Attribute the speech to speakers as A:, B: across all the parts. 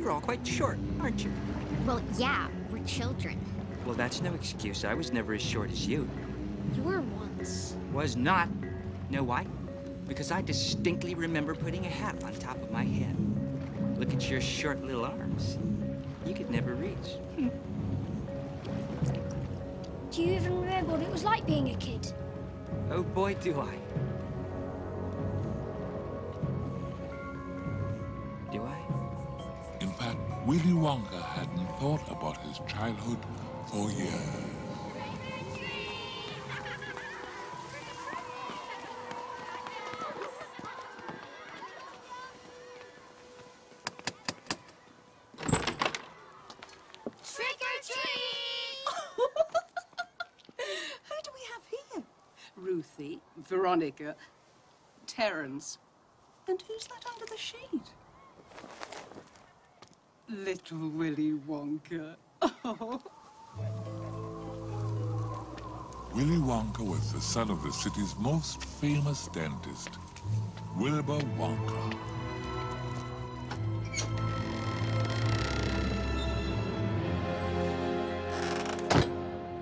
A: You're all quite short, aren't you?
B: Well, yeah, we're children.
A: Well, that's no excuse. I was never as short as you.
B: You were once.
A: Was not. Know why? Because I distinctly remember putting a hat on top of my head. Look at your short little arms. You could never reach.
C: Do you even remember what it was like being a kid?
A: Oh boy, do I.
D: Willy Wonka hadn't thought about his childhood for years.
E: Trick or treat!
F: Who do we have here? Ruthie, Veronica, Terence. And who's that under the sheet? Little Willy Wonka. Oh.
D: Willy Wonka was the son of the city's most famous dentist, Wilbur Wonka.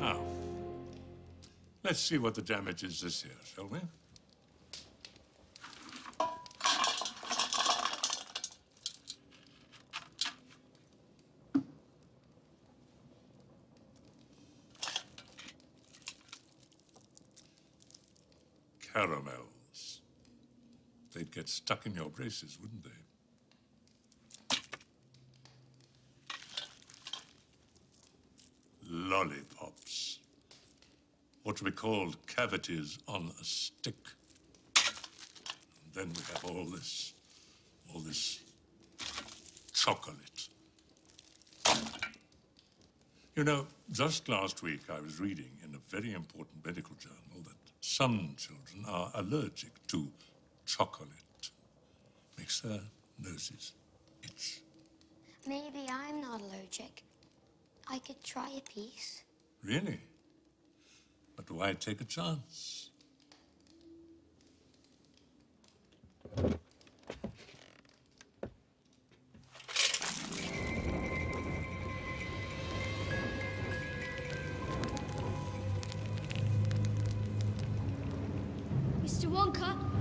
G: Now, let's see what the damage is this year, shall we? Caramels. They'd get stuck in your braces, wouldn't they? lollipops. What we called cavities on a stick. And then we have all this, all this chocolate. You know, just last week I was reading in a very important medical journal that some children are allergic to chocolate. Makes their noses itch.
E: Maybe I'm not allergic. I could try a piece.
G: Really? But why take a chance?
C: 孟可。